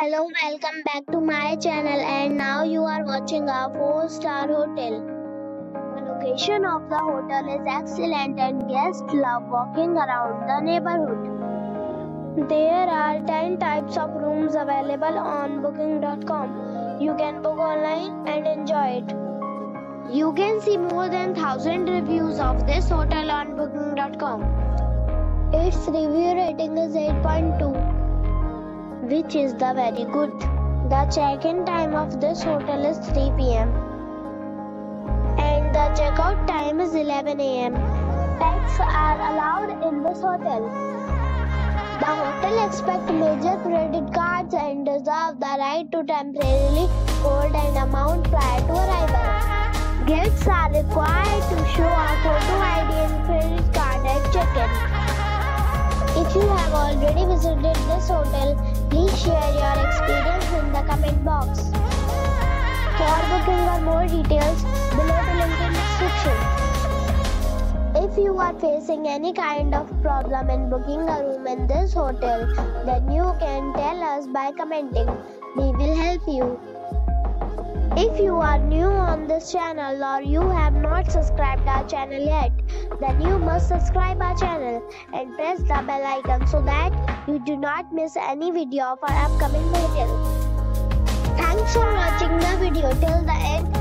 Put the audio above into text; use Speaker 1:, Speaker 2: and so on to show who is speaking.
Speaker 1: Hello, welcome back to my channel and now you are watching a 4-star hotel. The location of the hotel is excellent and guests love walking around the neighborhood. There are 10 types of rooms available on booking.com. You can book online and enjoy it. You can see more than 1000 reviews of this hotel on booking.com. Its review rating is 8.2 which is the very good. The check-in time of this hotel is 3 p.m. and the checkout time is 11 a.m. Pets are allowed in this hotel. The hotel accepts major credit cards and reserves the right to temporarily hold an amount prior to arrival. Guests are required to show a already visited this hotel, please share your experience in the comment box. For booking or more details, below the link in description. If you are facing any kind of problem in booking a room in this hotel, then you can tell us by commenting. We will help you. If you are new on this channel or you have not subscribed our channel yet, then you must subscribe our channel and press the bell icon so that you do not miss any video of our upcoming video. Thanks for watching the video till the end.